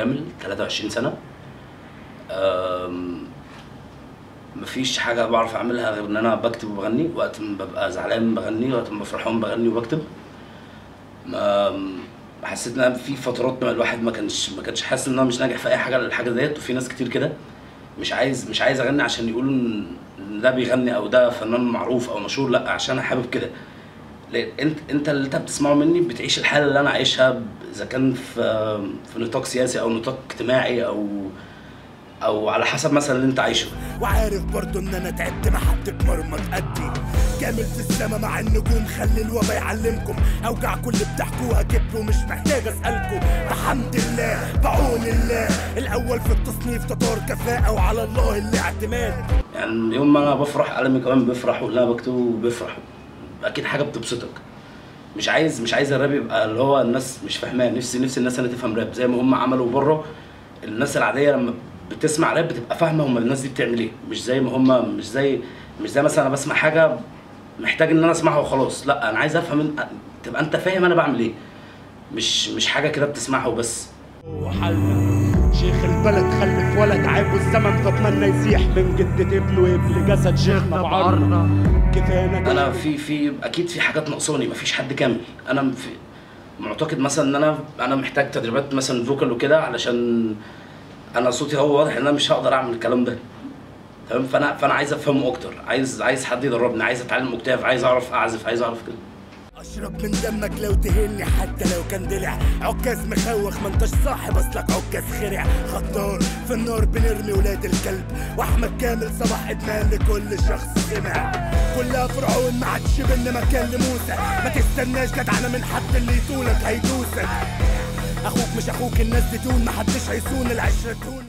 21 سنة. أم، مفيش حاجة بعرف أعملها غير إن أنا بكتب وبغني وقت ما ببقى زعلان بغني وقت ما بفرحان بغني وبكتب. حسيت إن في فترات ما الواحد ما كانش ما كانش حاسس إن أنا مش ناجح في أي حاجة الحاجة ديت وفي ناس كتير كده مش عايز مش عايز أغني عشان يقولوا إن ده بيغني أو ده فنان معروف أو مشهور لأ عشان أنا حابب كده. انت انت اللي انت بتسمعه مني بتعيش الحالة اللي أنا عايشها إذا كان في في نطاق سياسي أو نطاق اجتماعي أو أو على حسب مثلا اللي انت عايشه. وعارف برضو إن أنا تعبت ما حد بمرمط قدي كامل في السما مع النجوم خلي الوبا يعلمكم. اوجعكم اللي بتحكوها كتب ومش محتاج أسألكم. بحمد الله بعون الله. الأول في التصنيف تطور كفاءة وعلى الله الاعتماد. يعني يوم ما أنا بفرح قلمي كمان بيفرح واللي أنا بكتبه بيفرح. أكيد حاجة بتبسطك. مش عايز مش عايز الراب يبقى اللي هو الناس مش فاهماه. نفسي نفسي الناس اللي تفهم راب. زي ما هم عملوا بره الناس العادية لما بتسمع راب بتبقى فاهمة هم الناس دي بتعمل إيه. مش زي ما هم مش زي مش زي مثلا أنا بسمع حاجة محتاج إن أنا أسمعها وخلاص. لأ أنا عايز أفهم تبقى أنت فاهم أنا بعمل إيه. مش مش حاجة كده بتسمعها وبس. شيخ البلد خلف ولد عيب والزمن بتمنى يزيح من جدة ابنه يبلي جسد شيخنا بعرنا كفانا أنا في في أكيد في حاجات ناقصاني مفيش حد كامل. أنا في معتقد مثلا إن أنا أنا محتاج تدريبات مثلا فوكال وكده علشان أنا صوتي هو واضح إن أنا مش هقدر أعمل الكلام ده. تمام؟ فانا فأنا عايز أفهمه أكتر. عايز عايز حد يدربني عايز أتعلم اوكتاف عايز أعرف أعزف عايز أعرف كده. أشرب من دمك لو تهني حتى لو كان دلع. عكاز مخوخ ما انتش صاحب أصلك عكاز خرع. خطار في النار بنرمي ولاد الكلب. وأحمد كامل صباح إدمان لكل شخص سمع. كلها فرعون ما عادش بينا مكان لموسى. ما تستناش جدعنه من حد اللي يطولك هيدوسك. أخوك مش أخوك الناس دي تون ما حدش هيصون العشرة تون